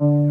you